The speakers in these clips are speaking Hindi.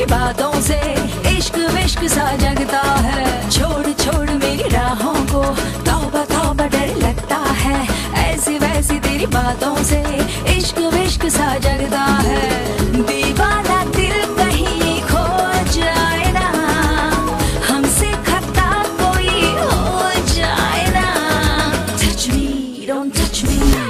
तेरी बातों से इश्क विश्क सा जगता है। छोड़ छोड़ मेरी राहों को, तौबा तौबा डर लगता है। ऐसी वैसी तेरी बातों से इश्क विश्क सा जगता है। दीवाना दिल कहीं खो जाए ना, हमसे खता कोई हो जाए ना। Touch me, don't touch me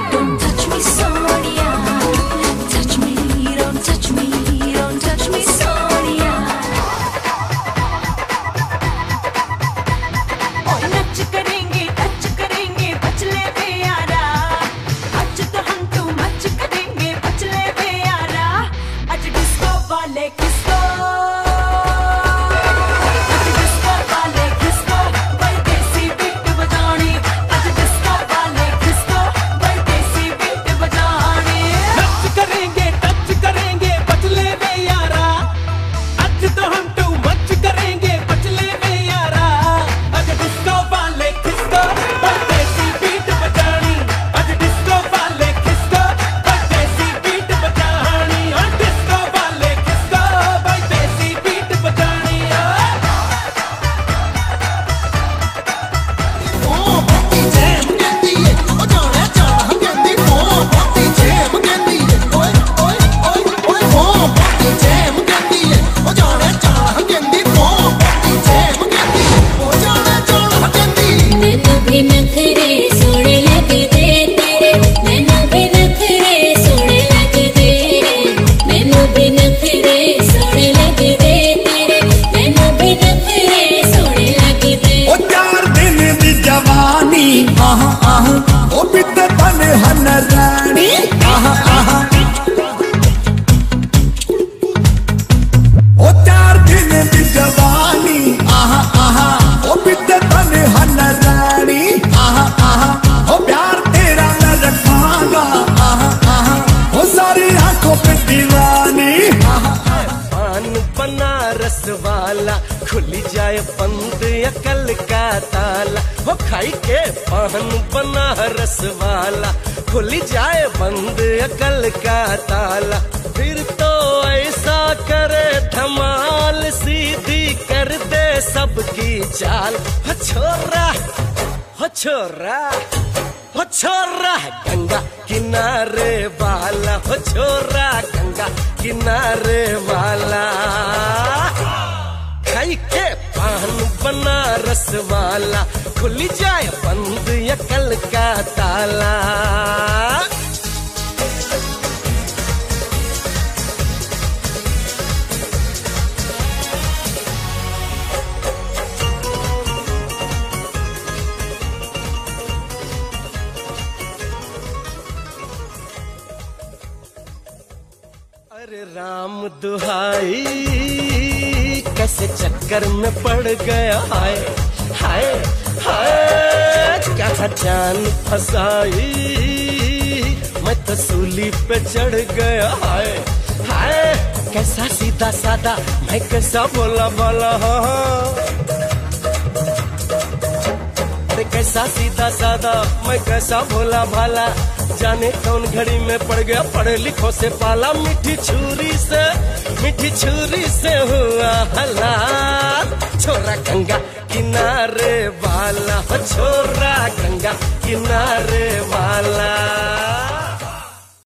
ah ah. ओ बित तन हन रानी आह आह। ओ चार दिन दी जवानी। आह आह। बनारस वाला, खुल जाए बंद अकल का ताला वो खाई के पान बना रस वाला, खुल जाए बंद अकल का ताला फिर तो ऐसा करे धमाल, सीधी कर दे सबकी चाल। हो छोरा हो छोरा हो छोरा, गंगा किनारे वाला, हो छोरा, गंगा किनारे वाला। खाई के पान बनारस वाला खुल जाए बंद अकल का ताला। अरे राम दुहाई चक्कर में पड़ गया, हाय हाय हाय। कहा जान फसाई? मैं तो सूली पे चढ़ गया, हाय हाय। कैसा सीधा सादा मैं कैसा बोला बोला हाँ अरे कैसा सीधा सादा मैं कैसा भोला भाला। जाने कौन घड़ी में पड़ गया, पढ़े लिखो से पाला, मीठी छुरी से। मीठी छुरी से हुआ हला छोरा गंगा